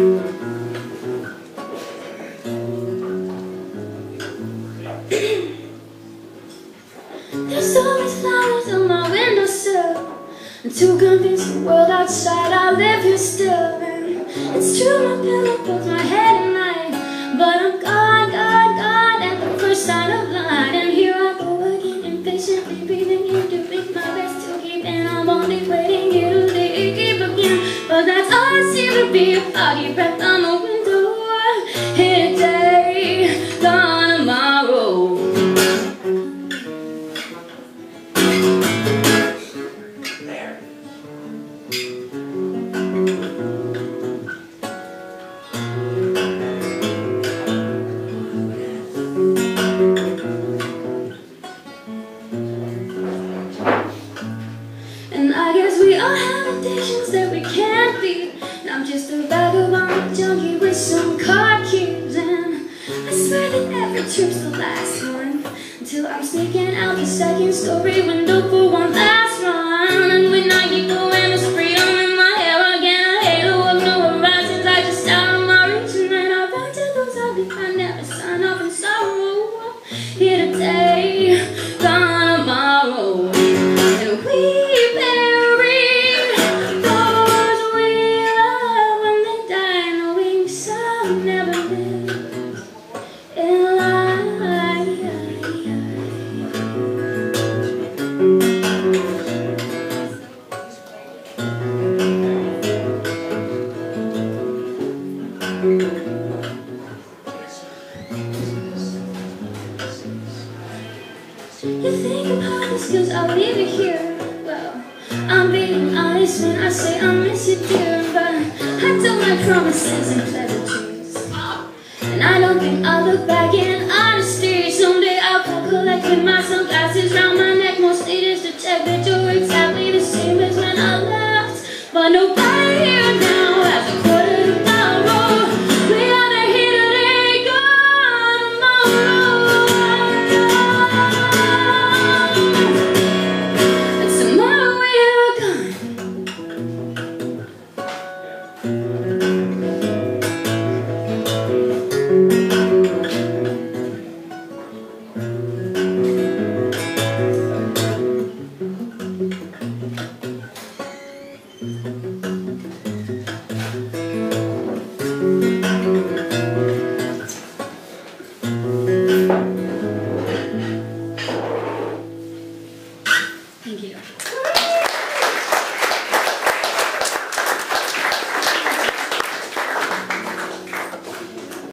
There's always flowers on my windowsill And to convince the world outside I live here still. And It's true my pillow pulls my head at night. But I'm gone, gone, gone at the first sign of light. And here I go again impatiently breathing into seem to be, a foggy breath on the window Here today, gone tomorrow. And I guess we all have addictions that we can't beat I'm just a vagabond junkie with some car keys And I swear that every trip's the last one Until I'm sneaking out the second story window for You think about this cause I leave it here. Well, I'm being honest when I say I miss you dear But I do my promises and pleasantries And I don't think I'll look back in honesty. Someday I'll collect with my sunglasses round my neck. Just to check that you're exactly the same as when I left. But no